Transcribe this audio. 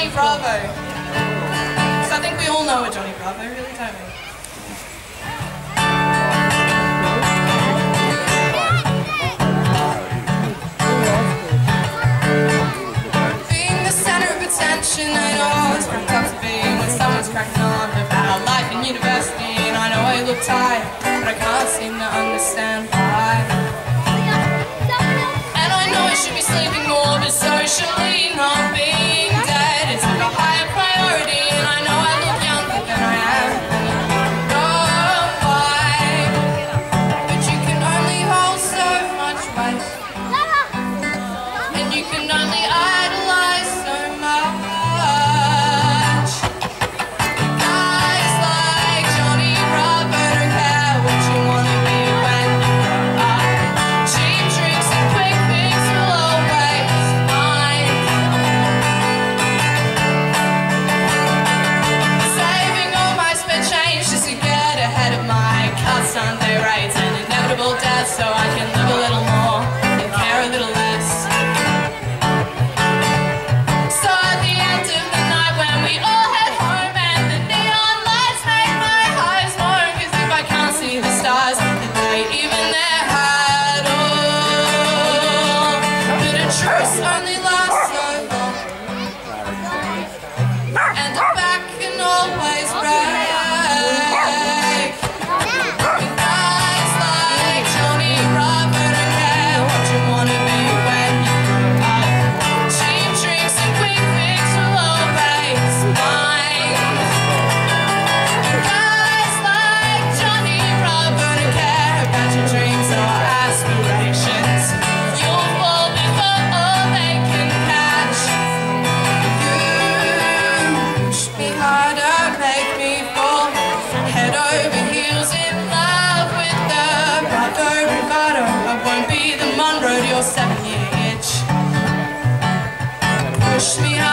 Johnny Bravo. So I think we all know a Johnny Bravo, really, don't we? Being the center of attention, I know it's cracked up to be when someone's cracking on about life in university, and I know I look tired, but I can't seem to understand why. And I know I should be sleeping more, but so Bye. seven inch. Push me